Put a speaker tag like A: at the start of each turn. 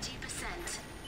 A: 30%.